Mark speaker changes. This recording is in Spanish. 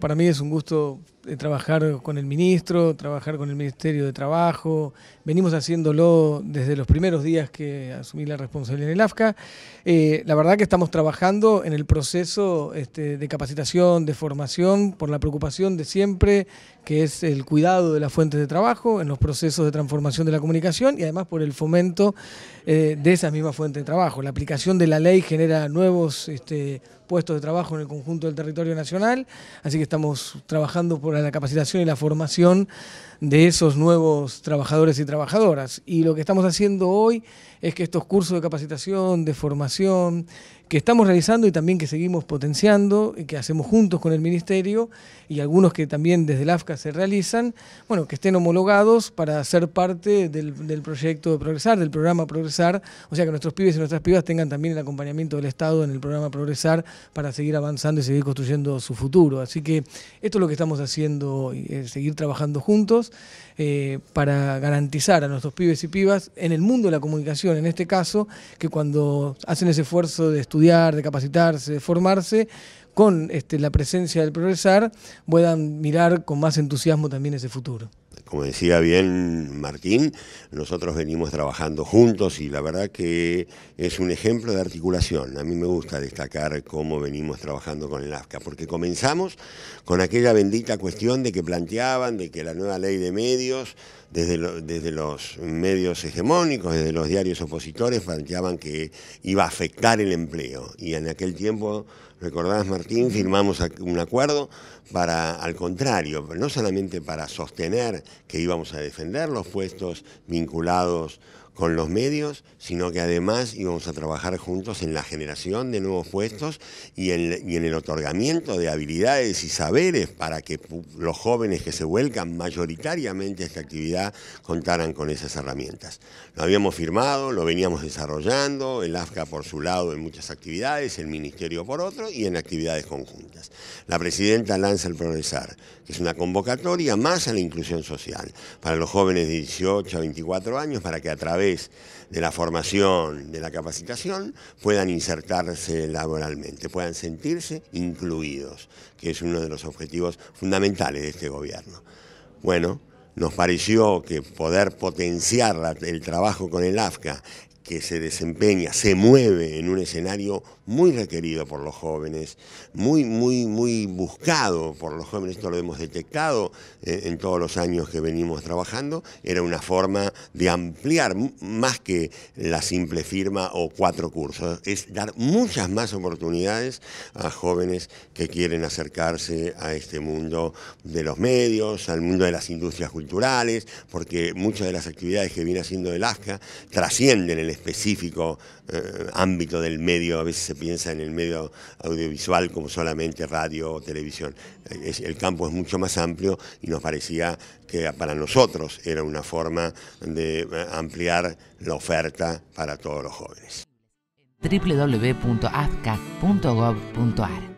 Speaker 1: Para mí es un gusto trabajar con el ministro, trabajar con el Ministerio de Trabajo. Venimos haciéndolo desde los primeros días que asumí la responsabilidad en el AFCA. Eh, la verdad que estamos trabajando en el proceso este, de capacitación, de formación, por la preocupación de siempre, que es el cuidado de las fuentes de trabajo, en los procesos de transformación de la comunicación y además por el fomento eh, de esas mismas fuentes de trabajo. La aplicación de la ley genera nuevos este, puestos de trabajo en el conjunto del territorio nacional, así que estamos trabajando por la capacitación y la formación de esos nuevos trabajadores y trabajadoras. Y lo que estamos haciendo hoy es que estos cursos de capacitación, de formación, que estamos realizando y también que seguimos potenciando y que hacemos juntos con el Ministerio y algunos que también desde el AFCA se realizan, bueno, que estén homologados para ser parte del, del proyecto de Progresar, del programa Progresar, o sea que nuestros pibes y nuestras pibas tengan también el acompañamiento del Estado en el programa Progresar para seguir avanzando y seguir construyendo su futuro. Así que esto es lo que estamos haciendo, es seguir trabajando juntos eh, para garantizar a nuestros pibes y pibas en el mundo de la comunicación, en este caso, que cuando hacen ese esfuerzo de estudiar, de capacitarse, de formarse, con este, la presencia del progresar, puedan mirar con más entusiasmo también ese futuro.
Speaker 2: Como decía bien Martín, nosotros venimos trabajando juntos y la verdad que es un ejemplo de articulación. A mí me gusta destacar cómo venimos trabajando con el AFCA, porque comenzamos con aquella bendita cuestión de que planteaban de que la nueva ley de medios, desde, desde los medios hegemónicos, desde los diarios opositores, planteaban que iba a afectar el empleo. Y en aquel tiempo, recordás Martín, firmamos un acuerdo para, al contrario, no solamente para sostener que íbamos a defender los puestos vinculados con los medios, sino que además íbamos a trabajar juntos en la generación de nuevos puestos y en, el otorgamiento de habilidades y saberes para que los jóvenes que se vuelcan mayoritariamente a esta actividad contaran con esas herramientas. Lo habíamos firmado, lo veníamos desarrollando, el AFCA por su lado en muchas actividades, el Ministerio por otro y en actividades conjuntas. La presidenta lanza el Progresar, que es una convocatoria más a la inclusión social para los jóvenes de 18 a 24 años para que a través de la formación, de la capacitación, puedan insertarse laboralmente, puedan sentirse incluidos, que es uno de los objetivos fundamentales de este gobierno. Bueno, nos pareció que poder potenciar el trabajo con el AFCA que se desempeña, se mueve en un escenario muy requerido por los jóvenes, muy, muy, muy buscado por los jóvenes, esto lo hemos detectado eh, en todos los años que venimos trabajando, era una forma de ampliar más que la simple firma o cuatro cursos, es dar muchas más oportunidades a jóvenes que quieren acercarse a este mundo de los medios, al mundo de las industrias culturales, porque muchas de las actividades que viene haciendo el ASCA trascienden el específico eh, ámbito del medio, a veces se piensa en el medio audiovisual como solamente radio o televisión. el campo es mucho más amplio y nos parecía que para nosotros era una forma de eh, ampliar la oferta para todos los jóvenes.
Speaker 3: www.azca.gov.ar